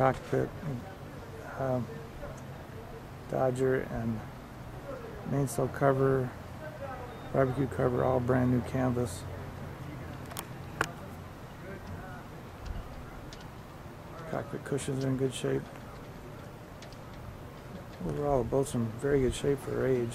cockpit, uh, Dodger, and mainsail cover, barbecue cover, all brand new canvas. Cockpit cushions are in good shape. Overall, the boat's in very good shape for her age.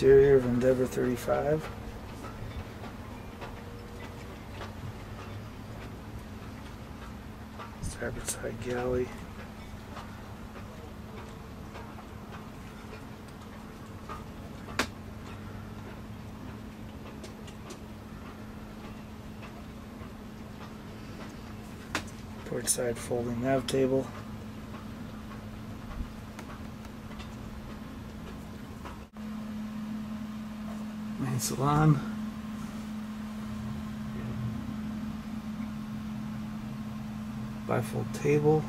Interior of Endeavour 35. Starboard side galley. Port side folding nav table. Main salon. Bifold table.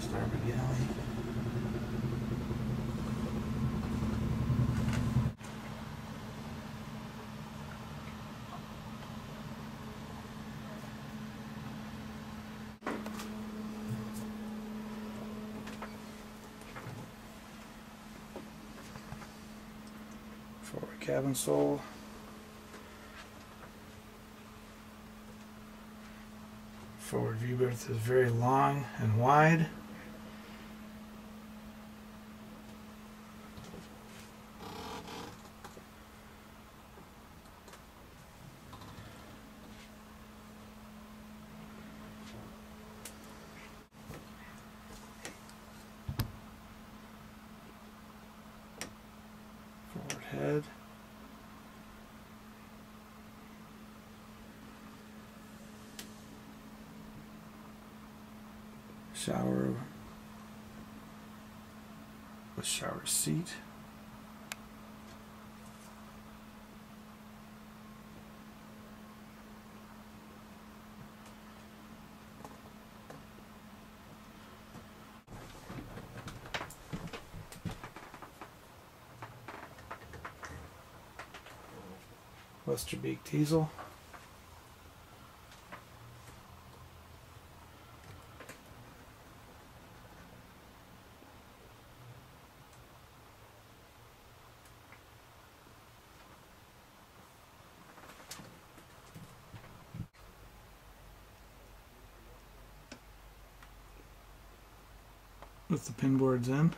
Starboard galley. Forward cabin sole. Forward V-berth is very long and wide. Forward head. Shower with shower seat. Westerbeke diesel. With the pin boards in.